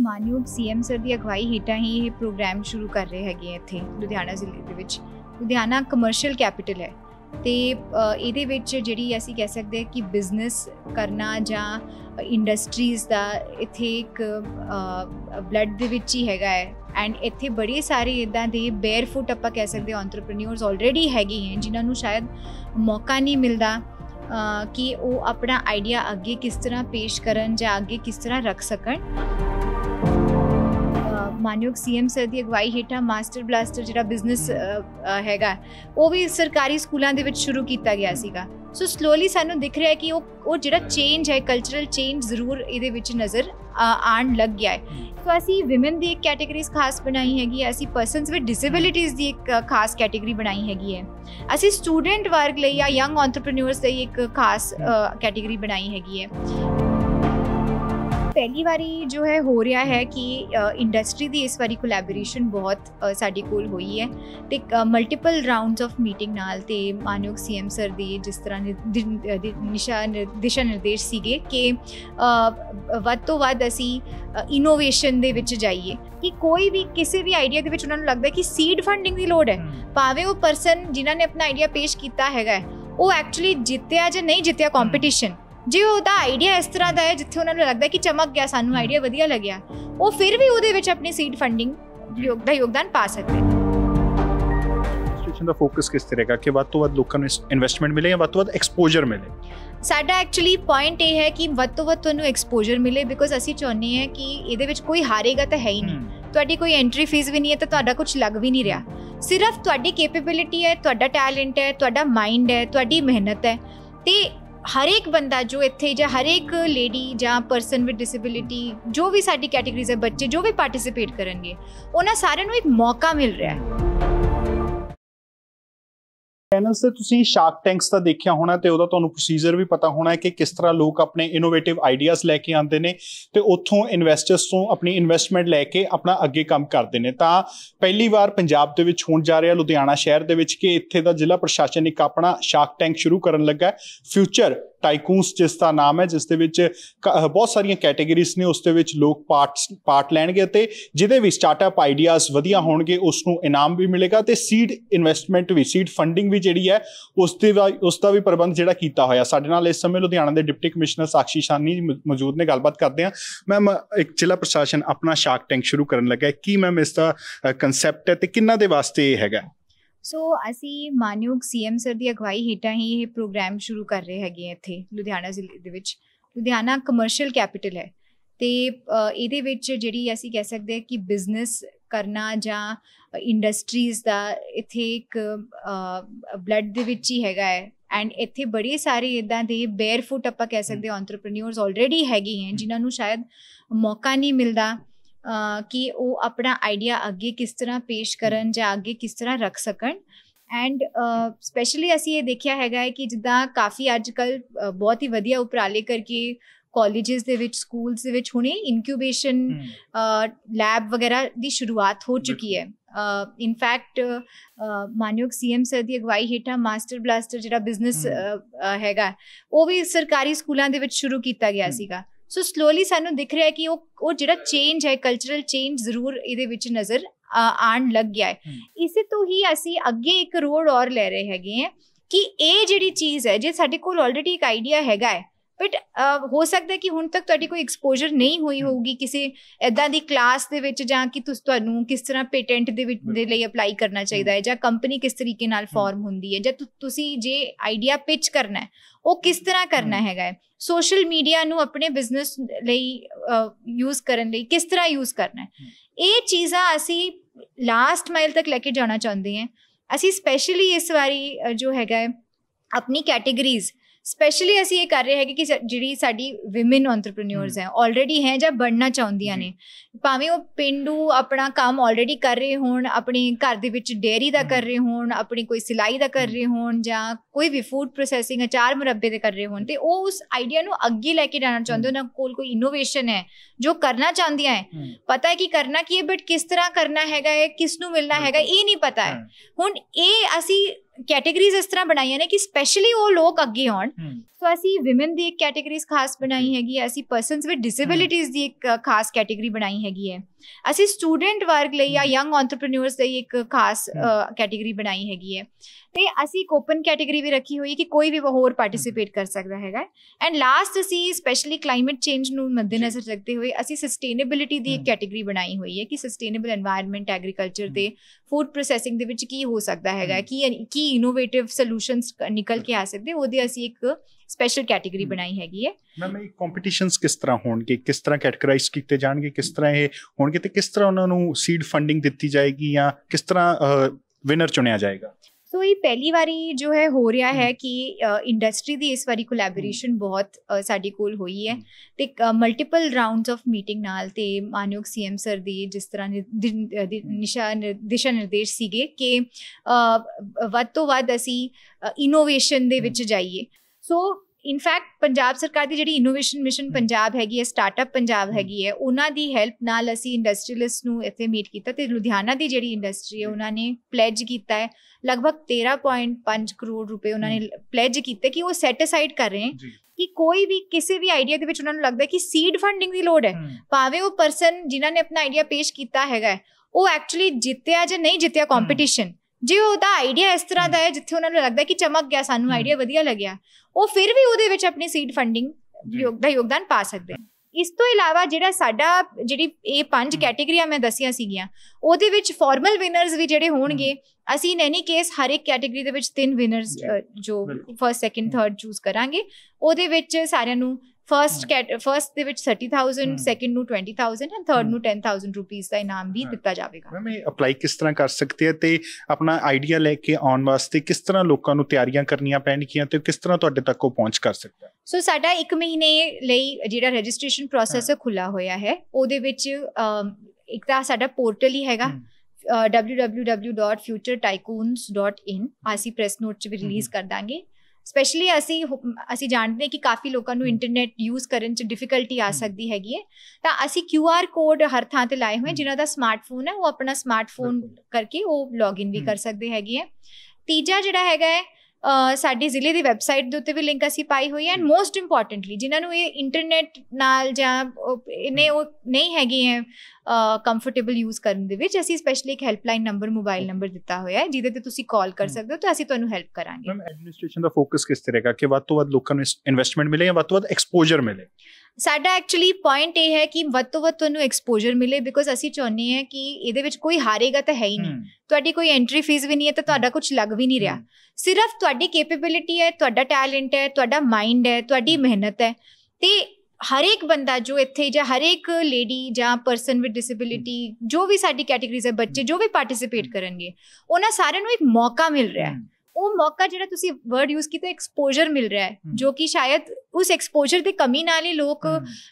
ਮਾਨਯੋਗ CM sir ਦੀ ਅਗਵਾਈ ਹੇਠਾਂ ਹੀ ਇਹ ਪ੍ਰੋਗਰਾਮ ਸ਼ੁਰੂ ਕਰ ਰਹੇ ਹੈਗੇ ਆ ਇੱਥੇ, ਲੁਧਿਆਣਾ ਜ਼ਿਲ੍ਹੇ ਦੇ ਵਿੱਚ। ਲੁਧਿਆਣਾ ਕਮਰਸ਼ੀਅਲ ਕੈਪੀਟਲ ਹੈ। ਤੇ ਇਹਦੇ ਵਿੱਚ ਜਿਹੜੀ ਅਸੀਂ ਕਹਿ ਸਕਦੇ ਹਾਂ ਕਿ ਬਿਜ਼ਨਸ ਕਰਨਾ ਜਾਂ ਇੰਡਸਟਰੀਜ਼ ਦਾ ਇੱਥੇ ਇੱਕ ਬਲੱਡ ਦੇ ਵਿੱਚ ਹੀ ਹੈਗਾ ਹੈ। ਐਂਡ ਇੱਥੇ ਬੜੇ ਸਾਰੇ ਇਦਾਂ ਦੇ ਬੇਅਰ ਫੁੱਟ ਆਪਾਂ ਕਹਿ ਸਕਦੇ ਹਾਂ ਐਂਟਰਪ੍ਰੀਨਿਓਰਸ ਆਲਰੇਡੀ ਹੈਗੇ ਹੈ ਜਿਨ੍ਹਾਂ ਨੂੰ ਸ਼ਾਇਦ ਮੌਕਾ ਨਹੀਂ ਮਿਲਦਾ ਕਿ ਉਹ ਆਪਣਾ ਆਈਡੀਆ ਅੱਗੇ ਕਿਸ ਤਰ੍ਹਾਂ ਪੇਸ਼ ਕਰਨ ਜਾਂ ਅੱਗੇ ਕਿਸ ਤਰ੍ਹਾਂ ਰੱਖ ਸਕਣ। ਮਾਨਯੋਗ ਸੀਐਮ ਸਰ ਦੀ ਅਗਵਾਈ ਹੇਠਾਂ ਮਾਸਟਰ ਬਲਾਸਟਰ ਜਿਹੜਾ ਬਿਜ਼ਨਸ ਹੈਗਾ ਉਹ ਵੀ ਸਰਕਾਰੀ ਸਕੂਲਾਂ ਦੇ ਵਿੱਚ ਸ਼ੁਰੂ ਕੀਤਾ ਗਿਆ ਸੀਗਾ। ਸੋ ਸਲੋਲੀ ਸਾਨੂੰ ਦਿਖ ਰਿਹਾ ਹੈ ਕਿ ਉਹ ਉਹ ਜਿਹੜਾ ਚੇਂਜ ਹੈ ਕਲਚਰਲ ਚੇਂਜ ਜ਼ਰੂਰ ਇਹਦੇ ਵਿੱਚ ਨਜ਼ਰ ਅ, ਆਉਣ ਲੱਗ ਗਿਆ ਹੈ। ਸੋ ਅਸੀਂ ਔਮਨ ਦੀ ਇੱਕ ਕੈਟਾਗਰੀਜ਼ ਖਾਸ ਬਣਾਈ ਹੈਗੀ ਹੈ ਅਸੀਂ ਪਰਸਨਸ ਵਿਦ ਡਿਸੇਬਿਲਿਟੀਜ਼ ਦੀ ਇੱਕ ਖਾਸ ਕੈਟਾਗਰੀ ਬਣਾਈ ਹੈਗੀ ਹੈ। ਅਸੀਂ ਸਟੂਡੈਂਟ ਵਰਗ ਲਈ ਜਾਂ ਯੰਗ ਐਂਟਰਪ੍ਰੀਨਿਓਰਸ ਲਈ ਇੱਕ ਖਾਸ ਕੈਟਾਗਰੀ ਬਣਾਈ ਹੈਗੀ ਹੈ। ਪਹਿਲੀ ਵਾਰੀ ਜੋ ਹੈ ਹੋ ਰਿਹਾ ਹੈ ਕਿ ਇੰਡਸਟਰੀ ਦੀ ਇਸ ਵਾਰੀ ਕੋਲੈਬੋਰੇਸ਼ਨ ਬਹੁਤ ਸਾਡੇ ਕੋਲ ਹੋਈ ਹੈ। ਤੇ ਮਲਟੀਪਲ ਰਾਉਂਡਸ ਆਫ ਮੀਟਿੰਗ ਨਾਲ ਤੇ ਮਾਨਯੋਗ ਸੀਐਮ ਸਰ ਦੀ ਜਿਸ ਤਰ੍ਹਾਂ ਨਿਸ਼ਾ ਦਿਸ਼ਾ ਨਿਰਦੇਸ਼ ਸੀਗੇ ਕਿ ਵੱਧ ਤੋਂ ਵੱਧ ਅਸੀਂ ਇਨੋਵੇਸ਼ਨ ਦੇ ਵਿੱਚ ਜਾਈਏ। ਕਿ ਕੋਈ ਵੀ ਕਿਸੇ ਵੀ ਆਈਡੀਆ ਦੇ ਵਿੱਚ ਉਹਨਾਂ ਨੂੰ ਲੱਗਦਾ ਕਿ ਸੀਡ ਫੰਡਿੰਗ ਦੀ ਲੋੜ ਹੈ। ਭਾਵੇਂ ਉਹ ਪਰਸਨ ਜਿਨ੍ਹਾਂ ਨੇ ਆਪਣਾ ਆਈਡੀਆ ਪੇਸ਼ ਕੀਤਾ ਹੈਗਾ ਉਹ ਐਕਚੁਅਲੀ ਜਿੱਤਿਆ ਜਾਂ ਨਹੀਂ ਜਿੱਤਿਆ ਕੰਪੀਟੀਸ਼ਨ ਜੇ ਉਹਦਾ ਆਈਡੀਆ ਇਸ ਤਰ੍ਹਾਂ ਦਾ ਹੈ ਜਿੱਥੇ ਉਹਨਾਂ ਨੂੰ ਲੱਗਦਾ ਕਿ ਚਮਕ ਗਿਆ ਸਾਨੂੰ ਆਈਡੀਆ ਵਧੀਆ ਲੱਗਿਆ ਉਹ ਫਿਰ ਵੀ ਉਹਦੇ ਵਿੱਚ ਆਪਣੀ ਸੀਡ ਫੰਡਿੰਗ ਦਾ ਯੋਗਦਾਨ ਪਾ ਸਕਦੇ ਇੰਸਟੀਟਿਊਸ਼ਨ ਦਾ ਫੋਕਸ ਕਿਸ ਤਰ੍ਹਾਂ ਦਾ ਕਿ ਵੱਧ ਤੋਂ ਵੱਧ ਲੋਕਾਂ ਨੂੰ ਇਨਵੈਸਟਮੈਂਟ ਮਿਲੇ ਜਾਂ ਵੱਧ ਤੋਂ ਵੱਧ ਐਕਸਪੋਜ਼ਰ ਮਿਲੇ? ਸਾਡਾ ਐਕਚੁਅਲੀ ਪੁਆਇੰਟ ਇਹ ਹੈ ਕਿ ਵੱਧ ਤੋਂ ਵੱਧ ਤੁਹਾਨੂੰ ਐਕਸਪੋਜ਼ਰ ਮਿਲੇ ਬਿਕੋਜ਼ ਅਸੀਂ ਚਾਹੁੰਦੇ ਹਾਂ ਕਿ ਇਹਦੇ ਵਿੱਚ ਕੋਈ ਹਾਰੇਗਾ ਤਾਂ ਹੈ ਹੀ ਨਹੀਂ। ਤੁਹਾਡੀ ਕੋਈ ਐਂਟਰੀ ਫੀਸ ਵੀ ਨਹੀਂ ਹੈ ਤਾਂ ਤੁਹਾਡਾ ਕੁਝ ਲੱਗ ਵੀ ਨਹੀਂ ਰਿਹਾ। ਸਿਰਫ ਤੁਹਾਡੀ ਕੈਪੇਬਿਲਿਟੀ ਹੈ ਤੁਹਾਡਾ ਟੈਲੈਂਟ ਹੈ ਤੁਹਾਡਾ ਮਾਈਂਡ ਹੈ ਤੁਹਾਡੀ ਮਿਹਨਤ ਹੈ। ਤੇ ਹਰੇਕ ਬੰਦਾ ਜੋ ਇੱਥੇ ਜਾਂ ਹਰੇਕ ਲੇਡੀ ਜਾਂ ਪਰਸਨ ਵਿਦ ਡਿਸੇਬਿਲਿਟੀ ਜੋ ਵੀ ਸਾਡੀ ਕੈਟਾਗਰੀਜ਼ ਹੈ ਬੱਚੇ, ਜੋ ਵੀ ਪਾਰਟਿਸਿਪੇਟ ਕਰਨਗੇ, ਉਹਨਾਂ ਸਾਰਿਆਂ ਨੂੰ ਇੱਕ ਮੌਕਾ ਮਿਲ ਰਿਹਾ ਹੈ। ਚੈਨਲਸ ਤੇ ਤੁਸੀਂ ਸ਼ਾਰਕ ਟੈਂਕਸ ਦਾ ਦੇਖਿਆ ਹੋਣਾ ਤੇ ਉਹਦਾ ਤੁਹਾਨੂੰ ਪ੍ਰੋਸੀਜਰ ਵੀ ਪਤਾ ਹੋਣਾ ਹੈ ਕਿ ਕਿਸ ਤਰ੍ਹਾਂ ਲੋਕ ਆਪਣੇ ਇਨੋਵੇਟਿਵ ਆਈਡੀਆਜ਼ ਲੈ ਕੇ ਆਉਂਦੇ ਨੇ ਤੇ ਉੱਥੋਂ ਇਨਵੈਸਟਰਸ ਤੋਂ ਆਪਣੀ ਇਨਵੈਸਟਮੈਂਟ ਲੈ ਕੇ ਆਪਣਾ ਅੱਗੇ ਕੰਮ ਕਰਦੇ ਨੇ। ਤਾਂ ਪਹਿਲੀ ਵਾਰ ਪੰਜਾਬ ਦੇ ਵਿੱਚ ਹੋਣ ਜਾ ਰਿਹਾ ਲੁਧਿਆਣਾ ਸ਼ਹਿਰ ਦੇ ਵਿੱਚ ਕਿ ਇੱਥੇ ਦਾ ਜ਼ਿਲ੍ਹਾ ਪ੍ਰਸ਼ਾਸਨ ਇੱਕ ਆਪਣਾ ਸ਼ਾਰਕ ਟੈਂਕ ਸ਼ੁਰੂ ਕਰਨ ਲੱਗਾ ਫਿਊਚਰ ਟਾਈਕੂਨਸ ਜਿਸ ਦਾ ਨਾਮ ਹੈ, ਜਿਸ ਦੇ ਵਿੱਚ ਕ- ਬਹੁਤ ਸਾਰੀਆਂ ਕੈਟਾਗਰੀਜ਼ ਨੇ, ਉਸ ਦੇ ਵਿੱਚ ਲੋਕ ਪਾਰਟਸ ਪਾਰਟ ਲੈਣਗੇ ਤੇ ਜਿਹਦੇ ਵੀ ਸਟਾਰਟਅਪ ਆਈਡੀਆਜ਼ ਵਧੀਆ ਹੋਣਗੇ ਉਸ ਨੂੰ ਇਨਾਮ ਵੀ ਮਿਲੇਗਾ ਤੇ ਸੀਡ ਇਨਵੈਸਟਮੈਂਟ ਵੀ ਸੀਡ ਫੰਡਿੰਗ ਵੀ ਜਿਹੜੀ ਹੈ, ਉਸ ਦੇ ਵਾ- ਉਸ ਦਾ ਵੀ ਪ੍ਰਬੰਧ ਜਿਹੜਾ ਕੀਤਾ ਹੋਇਆ। ਸਾਡੇ ਨਾਲ ਇਸ ਸਮੇਂ ਲੁਧਿਆਣਾ ਦੇ ਡਿਪਟੀ ਕਮਿਸ਼ਨਰ ਸਾਕਸ਼ੀ ਸ਼ਾਨੀ ਮੌਜੂਦ ਨੇ, ਗੱਲਬਾਤ ਕਰਦੇ ਹਾਂ। ਮੈਮ, ਇੱਕ ਜ਼ਿਲ੍ਹਾ ਪ੍ਰਸ਼ਾਸਨ ਆਪਣਾ ਸ਼ਾਰਕ ਟੈਂਕ ਸ਼ੁਰੂ ਕਰਨ ਲੱਗਾ ਹੈ। ਕੀ ਮੈਮ ਇਸ ਦਾ ਕਨਸੈਪਟ ਹੈ ਤੇ ਕਿੰਨਾ ਦੇ ਵਾਸਤੇ ਇਹ ਹੈਗਾ? ਸੋ ਅਸੀਂ ਮਾਨਯੋਗ ਸੀਐਮ ਸਰ ਦੀ ਅਗਵਾਈ ਹੇਠਾਂ ਹੀ ਇਹ ਪ੍ਰੋਗਰਾਮ ਸ਼ੁਰੂ ਕਰ ਰਹੇ ਹੈਗੇ ਇੱਥੇ ਲੁਧਿਆਣਾ ਜ਼ਿਲ੍ਹੇ ਦੇ ਵਿੱਚ। ਲੁਧਿਆਣਾ ਕਮਰਸ਼ੀਅਲ ਕੈਪੀਟਲ ਹੈ। ਤੇ ਇਹਦੇ ਵਿੱਚ ਜਿਹੜੀ ਅਸੀਂ ਕਹਿ ਸਕਦੇ ਹਾਂ ਕਿ ਬਿਜ਼ਨਸ ਕਰਨਾ ਜਾਂ ਇੰਡਸਟਰੀਜ਼ ਦਾ ਇੱਥੇ ਇੱਕ ਬਲੱਡ ਦੇ ਵਿੱਚ ਹੀ ਹੈਗਾ ਹੈ। ਐਂਡ ਇੱਥੇ ਬੜੇ ਸਾਰੇ ਇਦਾਂ ਦੇ ਬੇਅਰਫੁੱਟ ਆਪਾਂ ਕਹਿ ਸਕਦੇ ਹਾਂ ਐਂਟਰਪ੍ਰੀਨਿਓਰਸ ਆਲਰੇਡੀ ਹੈਗੇ ਹੈ ਜਿਨ੍ਹਾਂ ਨੂੰ ਸ਼ਾਇਦ ਮੌਕਾ ਨਹੀਂ ਮਿਲਦਾ। ਕਿ ਉਹ ਆਪਣਾ ਆਈਡੀਆ ਅੱਗੇ ਕਿਸ ਤਰ੍ਹਾਂ ਪੇਸ਼ ਕਰਨ ਜਾਂ ਅੱਗੇ ਕਿਸ ਤਰ੍ਹਾਂ ਰੱਖ ਸਕਣ। ਐਂਡ ਸਪੈਸ਼ਲੀ ਅਸੀਂ ਇਹ ਦੇਖਿਆ ਹੈਗਾ ਹੈ ਕਿ ਜਿੱਦਾਂ ਕਾਫੀ ਅੱਜ ਕੱਲ ਬਹੁਤ ਹੀ ਵਧੀਆ ਉਪਰਾਲੇ ਕਰਕੇ ਕਾਲਜਸ ਦੇ ਵਿੱਚ ਸਕੂਲਸ ਦੇ ਵਿੱਚ ਹੁਣੇ ਇਨਕਿਊਬੇਸ਼ਨ ਲੈਬ ਵਗੈਰਾ ਦੀ ਸ਼ੁਰੂਆਤ ਹੋ ਚੁੱਕੀ ਹੈ। ਇਨਫੈਕਟ ਮਾਨਯੋਗ ਸੀਐਮ ਸਰ ਦੀ ਅਗਵਾਈ ਹੇਠਾਂ ਮਾਸਟਰ ਬਲਾਸਟਰ ਜਿਹੜਾ ਬਿਜ਼ਨਸ ਹੈਗਾ ਉਹ ਵੀ ਸਰਕਾਰੀ ਸਕੂਲਾਂ ਦੇ ਵਿੱਚ ਸ਼ੁਰੂ ਕੀਤਾ ਗਿਆ। ਸੀਗਾ। ਸੋ ਸਲੋਲੀ ਸਾਨੂੰ ਦਿਖ ਰਿਹਾ ਹੈ ਕਿ ਉਹ ਉਹ ਜਿਹੜਾ ਚੇਂਜ ਹੈ ਕਲਚਰਲ ਚੇਂਜ ਜ਼ਰੂਰ ਇਹਦੇ ਵਿੱਚ ਨਜ਼ਰ ਅ, ਆਉਣ ਲੱਗ ਗਿਆ ਹੈ। ਇਸੇ ਤੋਂ ਹੀ ਅਸੀਂ ਅੱਗੇ ਇੱਕ ਰੋਡ ਔਰ ਲੈ ਰਹੇ ਹੈਗੇ ਹਾਂ ਕਿ ਇਹ ਜਿਹੜੀ ਚੀਜ਼ ਹੈ ਜੇ ਸਾਡੇ ਕੋਲ ਆਲਰੇਡੀ ਇੱਕ ਆਈਡੀਆ ਹੈਗਾ ਹੈ ਬਟ ਹੋ ਸਕਦਾ ਹੈ ਕਿ ਹੁਣ ਤੱਕ ਤੁਹਾਡੀ ਕੋਈ ਐਕਸਪੋਜ਼ਰ ਨਹੀਂ ਹੋਈ। ਹੋਊਗੀ ਕਿਸੇ ਐਦਾਂ ਦੀ ਕਲਾਸ ਦੇ ਵਿੱਚ ਜਾਂ ਕਿ ਤੁਸੀਂ ਤੁਹਾਨੂੰ ਕਿਸ ਤਰ੍ਹਾਂ ਪੇਟੈਂਟ ਦੇ ਵਿੱਚ ਦੇ ਲਈ ਅਪਲਾਈ ਕਰਨਾ ਚਾਹੀਦਾ ਹੈ ਜਾਂ ਕੰਪਨੀ ਕਿਸ ਤਰੀਕੇ ਨਾਲ ਫਾਰਮ ਹੁੰਦੀ ਹੈ ਜਾਂ ਤੁਸੀਂ ਜੇ ਆਈਡੀਆ ਪਿਚ ਕਰਨਾ ਹੈ ਉਹ ਕਿਸ ਤਰ੍ਹਾਂ ਕਰਨਾ। ਹੈਗਾ ਹੈ? ਸੋਸ਼ਲ ਮੀਡੀਆ ਨੂੰ ਆਪਣੇ ਬਿਜ਼ਨਸ ਲਈ ਯੂਜ਼ ਕਰਨ ਲਈ ਕਿਸ ਤਰ੍ਹਾਂ ਯੂਜ਼ ਕਰਨਾ ਹੈ? ਇਹ ਚੀਜ਼ਾਂ ਅਸੀਂ ਲਾਸਟ ਮਾਈਲ ਤੱਕ ਲੈ ਕੇ ਜਾਣਾ ਚਾਹੁੰਦੇ ਹਾਂ। ਅਸੀਂ ਸਪੈਸ਼ਲੀ ਇਸ ਵਾਰੀ ਜੋ ਹੈਗਾ ਹੈ ਆਪਣੀ ਕੈਟਾਗਰੀਜ਼ ਸਪੈਸ਼ਲੀ ਅਸੀਂ ਇਹ ਕਰ ਰਹੇ ਹੈਗੇ ਕਿ ਜਿਹੜੀ ਸਾਡੀ ਔਮਨ ਐਂਟਰਪ੍ਰੀਨਿਓਰਸ ਹੈ। ਆਲਰੇਡੀ ਹੈ ਜਾਂ ਬਣਨਾ ਚਾਹੁੰਦੀਆਂ ਨੇ। ਭਾਵੇਂ ਉਹ ਪਿੰਡੂ ਆਪਣਾ ਕੰਮ ਆਲਰੇਡੀ ਕਰ ਰਹੇ ਹੋਣ ਆਪਣੇ ਘਰ ਦੇ ਵਿੱਚ ਡੇਅਰੀ ਦਾ ਕਰ ਰਹੇ ਹੋਣ ਆਪਣੀ ਕੋਈ ਸਿਲਾਈ ਦਾ ਕਰ ਰਹੇ ਹੋਣ ਜਾਂ ਕੋਈ ਵੀ ਫੂਡ ਪ੍ਰੋਸੈਸਿੰਗ ਅਚਾਰ ਮੁਰੱਬੇ ਦੇ ਕਰ ਰਹੇ ਹੋਣ ਤੇ ਉਹ ਉਸ ਆਈਡੀਆ ਨੂੰ ਅੱਗੇ ਲੈ ਕੇ ਜਾਣਾ ਚਾਹੁੰਦੇ ਉਹਨਾਂ ਕੋਲ ਕੋਈ ਇਨੋਵੇਸ਼ਨ ਹੈ ਜੋ ਕਰਨਾ ਚਾਹੁੰਦੀਆਂ ਹੈ। ਪਤਾ ਹੈ ਕਿ ਕਰਨਾ ਕੀ ਹੈ ਬਟ ਕਿਸ ਤਰ੍ਹਾਂ ਕਰਨਾ ਹੈਗਾ ਹੈ ਕਿਸ ਨੂੰ ਮਿਲਣਾ ਹੈਗਾ ਇਹ ਨਹੀਂ ਪਤਾ ਹੈ। ਹੁਣ ਇਹ ਅਸੀਂ ਕੈਟਾਗਰੀਜ਼ ਇਸ ਤਰ੍ਹਾਂ ਬਣਾਈਆਂ ਨੇ ਕਿ ਸਪੈਸ਼ਲੀ ਉਹ ਲੋਕ ਅੱਗੇ ਆਉਣ। ਸੋ ਅਸੀਂ ਔਮਨ ਦੀ ਇੱਕ ਕੈਟਾਗਰੀਜ਼ ਖਾਸ ਬਣਾਈ ਹੈਗੀ ਹੈ। ਅਸੀਂ ਪਰਸਨਸ ਵਿਦ ਡਿਸੇਬਿਲਿਟੀਜ਼ ਦੀ ਇੱਕ ਖਾਸ ਕੈਟਾਗਰੀ ਬਣਾਈ ਹੈਗੀ ਹੈ। ਅਸੀਂ ਸਟੂਡੈਂਟ ਵਰਗ ਲਈ ਜਾਂ ਯੰਗ ਐਂਟਰਪ੍ਰੈਨਿਓਰਸ ਲਈ ਇੱਕ ਖਾਸ ਕੈਟਾਗਰੀ ਬਣਾਈ ਹੈਗੀ ਹੈ। ਤੇ ਅਸੀਂ ਇੱਕ ਓਪਨ ਕੈਟਾਗਰੀ ਵੀ ਰੱਖੀ ਹੋਈ ਹੈ ਕਿ ਕੋਈ ਵੀ ਹੋਰ ਪਾਰਟਿਸਿਪੇਟ ਕਰ ਸਕਦਾ ਹੈਗਾ। ਐਂਡ ਲਾਸਟ ਅਸੀਂ ਸਪੈਸ਼ਲੀ ਕਲਾਈਮੇਟ ਚੇਂਜ ਨੂੰ ਮੱਦੇਨਜ਼ਰ ਰੱਖਦੇ ਹੋਏ ਅਸੀਂ ਸਸਟੇਨੇਬਿਲਿਟੀ ਦੀ ਇੱਕ ਕੈਟਾਗਰੀ ਬਣਾਈ ਹੋਈ ਹੈ ਕਿ ਸਸਟੇਨੇਬਲ এনवायरमेंट ਐਗਰੀਕਲਚਰ ਤੇ ਫੂਡ ਪ੍ਰੋਸੈਸਿੰਗ ਦੇ ਵਿੱਚ ਕੀ ਹੋ ਸਕਦਾ ਹੈਗਾ ਕੀ ਕੀ ਇਨੋਵੇਟਿਵ ਸੋਲੂਸ਼ਨਸ ਨਿਕਲ ਕੇ ਆ ਸਕਦੇ ਉਹਦੇ ਅਸੀਂ ਇੱਕ ਸਪੈਸ਼ਲ ਕੈਟਾਗਰੀ ਬਣਾਈ ਹੈਗੀ ਹੈ। ਮੈਮ ਇਹ ਕੰਪੀਟੀਸ਼ਨਸ ਕਿਸ ਤਰ੍ਹਾਂ ਹੋਣਗੇ? ਕਿਸ ਤਰ੍ਹਾਂ ਕੈਟਾਗਰਾਈਜ਼ ਕੀਤੇ ਜਾਣਗੇ? ਕਿਸ ਤਰ੍ਹਾਂ ਇਹ ਹੋਣਗੇ? ਤੇ ਕਿਸ ਤਰ੍ਹਾਂ ਉਹਨਾਂ ਨੂੰ ਸੀਡ ਫੰਡਿੰਗ ਦਿੱਤੀ ਜਾਏਗੀ ਜਾਂ ਕਿਸ ਤਰ੍ਹਾਂ ਵਿਨਰ ਚੁਣਿਆ ਜਾਏਗਾ? ਸੋ ਇਹ ਪਹਿਲੀ ਵਾਰੀ ਜੋ ਹੈ ਹੋ ਰਿਹਾ ਹੈ ਕਿ ਇੰਡਸਟਰੀ ਦੀ ਇਸ ਵਾਰੀ ਕੋਲੈਬੋਰੇਸ਼ਨ ਬਹੁਤ ਸਾਡੀ ਕੋਲ ਹੋਈ ਹੈ ਤੇ ਮਲਟੀਪਲ ਰਾਉਂਡਸ ਆਫ ਮੀਟਿੰਗ ਨਾਲ ਤੇ ਮਾਨਯੋਗ ਸੀਐਮ ਸਰ ਦੀ ਜਿਸ ਤਰ੍ਹਾਂ ਨਿਸ਼ਾ ਦਿਸ਼ਾ ਨਿਰਦੇਸ਼ ਸੀਗੇ ਕਿ ਵੱਧ ਤੋਂ ਵੱਧ ਅਸੀਂ ਇਨੋਵੇਸ਼ਨ ਦੇ ਵਿੱਚ ਜਾਈਏ ਸੋ ਇਨਫੈਕਟ ਪੰਜਾਬ ਸਰਕਾਰ ਦੀ ਜਿਹੜੀ ਇਨੋਵੇਸ਼ਨ ਮਿਸ਼ਨ ਪੰਜਾਬ ਹੈਗੀ ਹੈ ਸਟਾਰਟਅਪ ਪੰਜਾਬ ਹੈਗੀ ਹੈ ਉਹਨਾਂ ਦੀ ਹੈਲਪ ਨਾਲ ਅਸੀਂ ਇੰਡਸਟਰੀਅਲਿਸਟ ਨੂੰ ਇੱਥੇ ਮੀਟ ਕੀਤਾ ਤੇ ਲੁਧਿਆਣਾ ਦੀ ਜਿਹੜੀ ਇੰਡਸਟਰੀ ਹੈ ਉਹਨਾਂ ਨੇ ਪਲੇਜ ਕੀਤਾ ਹੈ। ਲਗਭਗ 13.5 ਕਰੋੜ ਰੁਪਏ ਉਹਨਾਂ ਨੇ ਪਲੇਜ ਕੀਤੇ ਕਿ ਉਹ ਸੈਟ ਅਸਾਈਡ ਕਰ ਰਹੇ ਹਨ ਕਿ ਕੋਈ ਵੀ ਕਿਸੇ ਵੀ ਆਈਡੀਆ ਦੇ ਵਿੱਚ ਉਹਨਾਂ ਨੂੰ ਲੱਗਦਾ ਕਿ ਸੀਡ ਫੰਡਿੰਗ ਦੀ ਲੋੜ ਹੈ। ਭਾਵੇਂ ਉਹ ਪਰਸਨ ਜਿਨ੍ਹਾਂ ਨੇ ਆਪਣਾ ਆਈਡੀਆ ਪੇਸ਼ ਕੀਤਾ ਹੈਗਾ ਉਹ ਐਕਚੁਅਲੀ ਜਿੱਤਿਆ ਜਾਂ ਨਹੀਂ ਜਿੱਤਿਆ ਕੰਪੀਟੀਸ਼ਨ ਜੇ ਉਹਦਾ ਆਈਡੀਆ ਇਸ ਤਰ੍ਹਾਂ ਦਾ ਹੈ ਜਿੱਥੇ ਉਹਨਾਂ ਨੂੰ ਲੱਗਦਾ ਕਿ ਚਮਕ ਗਿਆ ਸਾਨੂੰ ਆਈਡੀਆ ਵਧੀਆ ਲੱਗਿਆ ਉਹ ਫਿਰ ਵੀ ਉਹਦੇ ਵਿੱਚ ਆਪਣੀ ਸੀਡ ਫੰਡਿੰਗ ਦਾ ਯੋਗਦਾਨ ਪਾ ਸਕਦੇ ਇਸ ਤੋਂ ਇਲਾਵਾ ਜਿਹੜਾ ਸਾਡਾ ਜਿਹੜੀ ਇਹ ਪੰਜ ਕੈਟਾਗਰੀਆਂ ਮੈਂ ਦਸੀਆਂ ਸੀਗੀਆਂ ਉਹਦੇ ਵਿੱਚ ਫਾਰਮਲ ਵਿਨਰਸ ਵੀ ਜਿਹੜੇ ਹੋਣਗੇ ਅਸੀਂ ਇਨ ਐਨੀ ਕੇਸ ਹਰ ਇੱਕ ਕੈਟਾਗਰੀ ਦੇ ਵਿੱਚ ਤਿੰਨ ਵਿਨਰਸ ਜੋ। ਫਰਸਟ ਸੈਕੰਡ ਥਰਡ ਚੂਜ਼ ਕਰਾਂਗੇ। ਉਹਦੇ ਵਿੱਚ ਸਾਰਿਆਂ ਨੂੰ ਫਰਸਟ ਫਰਸਟ ਦੇ ਵਿੱਚ 30000 ਸੈਕੰਡ ਨੂੰ 20000 ਐਂਡ ਥਰਡ ਨੂੰ 10000 ਰੁਪਏ ਦਾ ਇਨਾਮ ਵੀ ਦਿੱਤਾ ਜਾਵੇਗਾ। ਮੈਂ ਇਹ ਅਪਲਾਈ ਕਿਸ ਤਰ੍ਹਾਂ ਕਰ ਸਕਤੇ ਹੈ ਤੇ ਆਪਣਾ ਆਈਡੀਆ ਲੈ ਕੇ ਆਉਣ ਵਾਸਤੇ ਕਿਸ ਤਰ੍ਹਾਂ ਲੋਕਾਂ ਨੂੰ ਤਿਆਰੀਆਂ ਕਰਨੀਆਂ ਪੈਣਗੀਆਂ ਤੇ ਕਿਸ ਤਰ੍ਹਾਂ ਤੁਹਾਡੇ ਤੱਕ ਉਹ ਪਹੁੰਚ ਕਰ ਸਕਦਾ? ਸੋ ਸਾਡਾ 1 ਮਹੀਨੇ ਲਈ ਜਿਹੜਾ ਰਜਿਸਟ੍ਰੇਸ਼ਨ ਪ੍ਰੋਸੈਸ ਖੁੱਲਾ ਹੋਇਆ ਹੈ ਉਹਦੇ ਵਿੱਚ ਇੱਕ ਤਾਂ ਸਾਡਾ ਪੋਰਟਲ ਹੀ ਹੈਗਾ www.futuretycoons.in ਅਸੀਂ ਪ੍ਰੈਸ ਨੋਟ ਚ ਵੀ ਰਿਲੀਜ਼ ਕਰ ਦਾਂਗੇ। ਸਪੈਸ਼ਲੀ ਅਸੀਂ ਅਸੀਂ ਜਾਣਦੇ ਹਾਂ ਕਿ ਕਾਫੀ ਲੋਕਾਂ ਨੂੰ ਇੰਟਰਨੈਟ ਯੂਜ਼ ਕਰਨ ਚ ਡਿਫਿਕਲਟੀ ਆ ਸਕਦੀ ਹੈਗੀ ਹੈ। ਤਾਂ ਅਸੀਂ ਕਿਊ ਆਰ ਕੋਡ ਹਰ ਥਾਂ ਤੇ ਲਾਏ ਹੋਏ ਜਿਨ੍ਹਾਂ ਦਾ ਸਮਾਰਟਫੋਨ ਹੈ ਉਹ ਆਪਣਾ ਸਮਾਰਟਫੋਨ ਕਰਕੇ ਉਹ ਲੌਗਇਨ ਵੀ ਕਰ ਸਕਦੇ ਹੈਗੇ ਹੈ। ਤੀਜਾ ਜਿਹੜਾ ਹੈਗਾ ਹੈ ਸਾਡੀ ਜ਼ਿਲ੍ਹੇ ਦੀ ਵੈਬਸਾਈਟ ਦੇ ਉੱਤੇ ਵੀ ਲਿੰਕ ਅਸੀਂ ਪਾਈ ਹੋਈ ਹੈ। ਐਂਡ ਮੋਸਟ ਇੰਪੋਰਟੈਂਟਲੀ ਜਿਨ੍ਹਾਂ ਨੂੰ ਇਹ ਇੰਟਰਨੈਟ ਨਾਲ ਜਾਂ ਇਹਨੇ ਉਹ ਨਹੀਂ ਹੈਗੇ ਹੈ ਕੰਫਰਟੇਬਲ ਯੂਜ਼ ਕਰਨ ਦੇ ਵਿੱਚ ਅਸੀਂ ਸਪੈਸ਼ਲੀ ਇੱਕ ਹੈਲਪਲਾਈਨ ਨੰਬਰ ਮੋਬਾਈਲ ਨੰਬਰ ਦਿੱਤਾ ਹੋਇਆ ਹੈ ਜਿਹਦੇ ਤੇ ਤੁਸੀਂ ਕਾਲ ਕਰ ਸਕਦੇ ਹੋ ਤਾਂ ਅਸੀਂ ਤੁਹਾਨੂੰ ਹੈਲਪ ਕਰਾਂਗੇ। ਮੈਮ ਐਡਮਿਨਿਸਟ੍ਰੇਸ਼ਨ ਦਾ ਫੋਕਸ ਕਿਸ ਤਰ੍ਹਾਂ ਕਿ ਵੱਧ ਤੋਂ ਵੱਧ ਲੋਕਾਂ ਨੂੰ ਇਨਵੈਸਟਮੈਂਟ ਮਿਲੇ ਜਾਂ ਵੱਧ ਤੋਂ ਵੱਧ ਐਕਸਪੋਜ਼ਰ ਮਿਲੇ? ਸਾਡਾ ਐਕਚੁਅਲੀ ਪੁਆਇੰਟ ਇਹ ਹੈ ਕਿ ਵੱਧ ਤੋਂ ਵੱਧ ਤੁਹਾਨੂੰ ਐਕਸਪੋਜ਼ਰ ਮਿਲੇ ਬਿਕੋਜ਼ ਅਸੀਂ ਚਾਹੁੰਦੇ ਹਾਂ ਕਿ ਇਹਦੇ ਵਿੱਚ ਕੋਈ ਹਾਰੇਗਾ ਤਾਂ ਹੈ ਹੀ ਨਹੀਂ। ਤੁਹਾਡੀ ਕੋਈ ਐਂਟਰੀ ਫੀਸ ਵੀ ਨਹੀਂ ਹੈ ਤਾਂ ਤੁਹਾਡਾ ਕੁਝ ਲੱਗ ਵੀ ਨਹੀਂ ਰਿਹਾ। ਸਿਰਫ ਤੁਹਾਡੀ ਕੈਪੇਬਿਲਿਟੀ ਹੈ ਤੁਹਾਡਾ ਟੈਲੈਂਟ ਹੈ ਤੁਹਾਡਾ ਮਾਈਂਡ ਹੈ ਤੁਹਾਡੀ ਮਿਹਨਤ ਹੈ। ਤੇ ਹਰ ਇੱਕ ਬੰਦਾ ਜੋ ਇੱਥੇ ਜਾਂ ਹਰ ਇੱਕ ਲੇਡੀ ਜਾਂ ਪਰਸਨ ਵਿਦ ਡਿਸੇਬਿਲਿਟੀ ਜੋ ਵੀ ਸਾਡੀ ਕੈਟਾਗਰੀਜ਼ ਹੈ ਬੱਚੇ ਜੋ ਵੀ ਪਾਰਟਿਸਿਪੇਟ ਕਰਨਗੇ ਉਹਨਾਂ ਸਾਰਿਆਂ ਨੂੰ ਇੱਕ ਮੌਕਾ ਮਿਲ ਰਿਹਾ। ਹੈ। ਉਹ ਮੌਕਾ ਜਿਹੜਾ ਤੁਸੀਂ ਵਰਡ ਯੂਜ਼ ਕੀਤਾ ਐਕਸਪੋਜ਼ਰ ਮਿਲ ਰਿਹਾ ਹੈ ਜੋ ਕਿ ਸ਼ਾਇਦ ਉਸ ਐਕਸਪੋਜ਼ਰ ਦੀ ਕਮੀ ਨਾਲ ਹੀ ਲੋਕ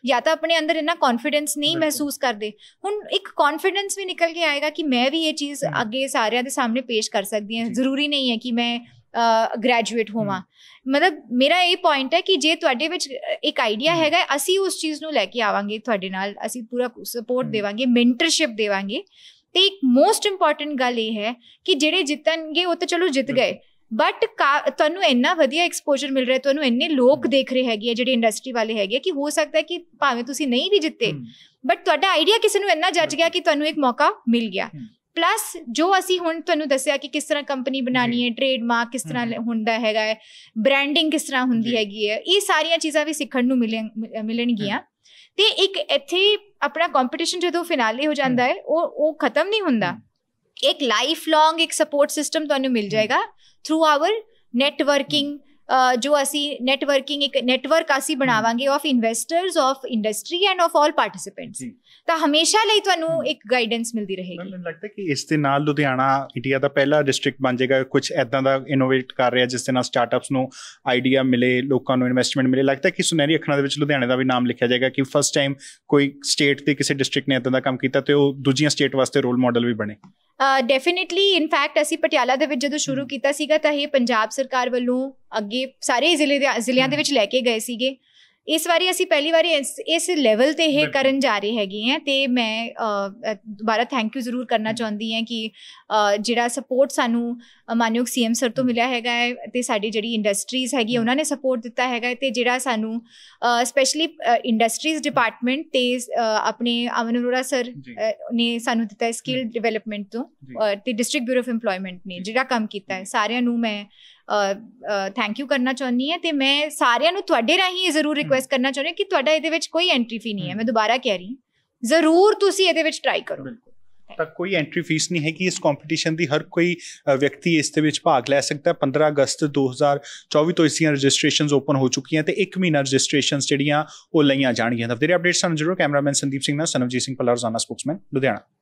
ਜਾਂ ਤਾਂ ਆਪਣੇ ਅੰਦਰ ਇੰਨਾ ਕੌਨਫੀਡੈਂਸ ਨਹੀਂ ਮਹਿਸੂਸ ਕਰਦੇ। ਹੁਣ ਇੱਕ ਕੌਨਫੀਡੈਂਸ ਵੀ ਨਿਕਲ ਕੇ ਆਏਗਾ ਕਿ ਮੈਂ ਵੀ ਇਹ ਚੀਜ਼ ਅੱਗੇ ਸਾਰਿਆਂ ਦੇ ਸਾਹਮਣੇ ਪੇਸ਼ ਕਰ ਸਕਦੀ ਹਾਂ। ਜ਼ਰੂਰੀ ਨਹੀਂ ਹੈ ਕਿ ਮੈਂ ਗ੍ਰੈਜੂਏਟ ਹੋਵਾਂ। ਮਤਲਬ ਮੇਰਾ ਇਹ ਪੁਆਇੰਟ ਹੈ ਕਿ ਜੇ ਤੁਹਾਡੇ ਵਿੱਚ ਇੱਕ ਆਈਡੀਆ ਹੈਗਾ ਅਸੀਂ ਉਸ ਚੀਜ਼ ਨੂੰ ਲੈ ਕੇ ਆਵਾਂਗੇ ਤੁਹਾਡੇ ਨਾਲ ਅਸੀਂ ਪੂਰਾ ਸਪੋਰਟ ਦੇਵਾਂਗੇ ਮੈਂਟਰਸ਼ਿਪ ਦੇਵਾਂਗੇ। ਤੇ ਇੱਕ ਮੋਸਟ ਇੰਪੋਰਟੈਂਟ ਗੱਲ ਇਹ ਹੈ ਕਿ ਜਿਹੜੇ ਜਿੱਤਣਗੇ ਉਹ ਤਾਂ ਚਲੋ ਜਿੱਤ ਗਏ। ਬਟ ਤੁਹਾਨੂੰ ਇੰਨਾ ਵਧੀਆ ਐਕਸਪੋਜ਼ਰ ਮਿਲ ਰਿਹਾ ਤੁਹਾਨੂੰ ਇੰਨੇ ਲੋਕ ਦੇਖ ਰਹੇ ਹੈਗੇ ਜਿਹੜੇ ਇੰਡਸਟਰੀ ਵਾਲੇ ਹੈਗੇ ਕਿ ਹੋ ਸਕਦਾ ਹੈ ਕਿ ਭਾਵੇਂ ਤੁਸੀਂ ਨਹੀਂ ਵੀ ਜਿੱਤੇ ਬਟ ਤੁਹਾਡਾ ਆਈਡੀਆ ਕਿਸੇ ਨੂੰ ਇੰਨਾ ਜੱਜ ਗਿਆ ਕਿ ਤੁਹਾਨੂੰ ਇੱਕ ਮੌਕਾ ਮਿਲ ਗਿਆ। ਪਲੱਸ ਜੋ ਅਸੀਂ ਹੁਣ ਤੁਹਾਨੂੰ ਦੱਸਿਆ ਕਿ ਕਿਸ ਤਰ੍ਹਾਂ ਕੰਪਨੀ ਬਣਾਣੀ ਹੈ ਟ੍ਰੇਡਮਾਰਕ ਕਿਸ ਤਰ੍ਹਾਂ ਹੁੰਦਾ ਹੈਗਾ ਹੈ ਬ੍ਰਾਂਡਿੰਗ ਕਿਸ ਤਰ੍ਹਾਂ ਹੁੰਦੀ ਹੈਗੀ ਹੈ ਇਹ ਸਾਰੀਆਂ ਚੀਜ਼ਾਂ ਵੀ ਸਿੱਖਣ ਨੂੰ ਮਿਲਣਗੀਆਂ। ਤੇ ਇੱਕ ਇੱਥੇ ਆਪਣਾ ਕੰਪੀਟੀਸ਼ਨ ਜਦੋਂ ਫਿਨਾਲੇ ਹੋ ਜਾਂਦਾ ਹੈ ਉਹ ਉਹ ਖਤਮ ਨਹੀਂ ਹੁੰਦਾ। ਇੱਕ ਲਾਈਫ ਲੌਂਗ ਇੱਕ ਸਪੋਰਟ ਸਿਸਟਮ ਤੁਹਾਨੂੰ ਮਿਲ ਜਾਏਗਾ। through our networking ਜੋ ਅਸੀਂ ਨੈਟਵਰਕਿੰਗ ਇੱਕ ਨੈਟਵਰਕ ਅਸੀਂ ਬਣਾਵਾਂਗੇ of investors of industry and of all participants ਤਾਂ ਹਮੇਸ਼ਾ ਲਈ ਤੁਹਾਨੂੰ ਇੱਕ ਗਾਈਡੈਂਸ ਮਿਲਦੀ ਰਹੇਗੀ। ਮੈਨੂੰ ਲੱਗਦਾ ਕਿ ਇਸ ਦੇ ਨਾਲ ਲੁਧਿਆਣਾ ਇੰਡੀਆ ਦਾ ਪਹਿਲਾ ਡਿਸਟ੍ਰਿਕਟ ਬਣ ਜਾਏਗਾ। ਕੁਝ ਐਦਾਂ ਦਾ ਇਨੋਵੇਟ ਕਰ ਰਿਹਾ ਜਿਸ ਦੇ ਨਾਲ ਸਟਾਰਟਅਪਸ ਨੂੰ ਆਈਡੀਆ ਮਿਲੇ ਲੋਕਾਂ ਨੂੰ ਇਨਵੈਸਟਮੈਂਟ ਮਿਲੇ। ਲੱਗਦਾ ਕਿ ਸੁਨਹਿਰੀ ਅੱਖਰਾਂ ਦੇ ਵਿੱਚ ਲੁਧਿਆਣੇ ਦਾ ਵੀ ਨਾਮ ਲਿਖਿਆ ਜਾਏਗਾ ਕਿ ਫਸਟ ਟਾਈਮ ਕੋਈ ਸਟੇਟ ਦੇ ਕਿਸੇ ਡਿਸਟ੍ਰਿਕਟ ਨੇ ਐਦਾਂ ਦਾ ਕੰਮ ਕੀਤਾ ਤੇ ਉਹ ਦੂਜੀਆਂ ਸਟੇਟ ਵਾਸਤੇ ਰੋਲ ਮਾਡਲ ਵੀ ਬਣੇ। ਡੈਫੀਨਿਟਲੀ ਇਨ ਫੈਕਟ ਅਸੀਂ ਪਟਿਆਲਾ ਦੇ ਵਿੱਚ ਜਦੋਂ ਸ਼ੁਰੂ ਕੀਤਾ ਸੀਗਾ ਤਾਂ ਇਹ ਪੰਜਾਬ ਸਰਕਾਰ ਵੱਲੋਂ ਅੱਗੇ ਸਾਰੇ ਜ਼ਿਲ੍ਹੇ ਦੇ ਜ਼ਿਲ੍ਹਿਆਂ ਦੇ ਵਿੱਚ ਲੈ ਕੇ ਗਏ ਸੀਗੇ। ਇਸ ਵਾਰੀ ਅਸੀਂ ਪਹਿਲੀ ਵਾਰੀ ਇਸ ਲੈਵਲ ਤੇ ਇਹ। ਕਰਨ ਜਾ ਰਹੇ ਹੈਗੇ ਆ ਤੇ ਮੈਂ ਦੁਬਾਰਾ ਥੈਂਕ ਯੂ ਜ਼ਰੂਰ ਕਰਨਾ ਚਾਹੁੰਦੀ ਹਾਂ ਕਿ ਜਿਹੜਾ ਸਪੋਰਟ ਸਾਨੂੰ ਮਾਨਯੋਗ ਸੀਐਮ ਸਰ ਤੋਂ ਮਿਲਿਆ ਹੈਗਾ ਹੈ ਤੇ ਸਾਡੀ ਜਿਹੜੀ ਇੰਡਸਟਰੀਜ਼ ਹੈਗੀ ਉਹਨਾਂ ਨੇ ਸਪੋਰਟ ਦਿੱਤਾ ਹੈਗਾ ਤੇ ਜਿਹੜਾ ਸਾਨੂੰ ਸਪੈਸ਼ਲੀ ਇੰਡਸਟਰੀਜ਼ ਡਿਪਾਰਟਮੈਂਟ ਤੇ ਆਪਣੇ ਅਮਨ ਅਰੋੜਾ ਸਰ ਨੇ ਸਾਨੂੰ ਦਿੱਤਾ ਸਕਿੱਲ ਡਿਵੈਲਪਮੈਂਟ ਤੋਂ ਤੇ ਡਿਸਟ੍ਰਿਕਟ ਬਿਊਰੋ ਆਫ ਏਮਪਲੋਇਮੈਂਟ ਨੇ। ਜਿਹੜਾ ਕੰਮ ਕੀਤਾ ਹੈ। ਸਾਰਿਆਂ ਨੂੰ ਮੈਂ ਥੈਂਕ ਯੂ ਕਰਨਾ ਚਾਹੁੰਦੀ ਹਾਂ ਤੇ ਮੈਂ ਸਾਰਿਆਂ ਨੂੰ ਤੁਹਾਡੇ ਰਾਹੀਂ ਇਹ ਜ਼ਰੂਰ ਰਿਕੁਐਸਟ ਕਰਨਾ ਚਾਹੁੰਦੀ ਹਾਂ ਕਿ ਤੁਹਾਡਾ ਇਹਦੇ ਵਿੱਚ ਕੋਈ ਐਂਟਰੀ ਫੀ ਨਹੀਂ ਹੈ। ਮੈਂ ਦੁਬਾਰਾ ਕਹਿ ਰਹੀ ਹਾਂ। ਜ਼ਰੂਰ ਤੁਸੀਂ ਇਹਦੇ ਵਿੱਚ ਟਰਾਈ ਕਰੋ। ਤਾਂ ਕੋਈ ਐਂਟਰੀ ਫੀਸ ਨਹੀਂ ਹੈ ਕਿ ਇਸ ਕੰਪੀਟੀਸ਼ਨ ਦੀ ਹਰ ਕੋਈ ਵਿਅਕਤੀ ਇਸ ਦੇ ਵਿੱਚ ਭਾਗ ਲੈ ਸਕਦਾ ਹੈ। 15 ਅਗਸਤ 2024 ਤੋਂ ਇਸ ਦੀਆਂ ਰਜਿਸਟ੍ਰੇਸ਼ਨਸ ਓਪਨ ਹੋ ਚੁੱਕੀਆਂ ਤੇ 1 ਮਹੀਨਾ ਰਜਿਸਟ੍ਰੇਸ਼ਨਸ ਜਿਹੜੀਆਂ ਉਹ ਲਈਆਂ ਜਾਣਗੀਆਂ। ਤਾਂ ਵਧੇਰੇ ਅਪਡੇਟਸ ਸਾਨੂੰ ਜਰੂਰ ਕੈਮਰਾਮੈਨ ਸੰਦੀਪ ਸਿੰਘ ਨਾਲ ਸਨਵਜੀਤ ਸਿੰਘ ਪੱਲਾ ਰੋਜ਼ਾਨਾ ਸਪੋਕਸਮੈਨ ਲੁਧਿਆਣਾ।